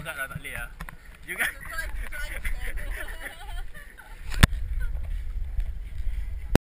agak lah tak boleh lah. Juga.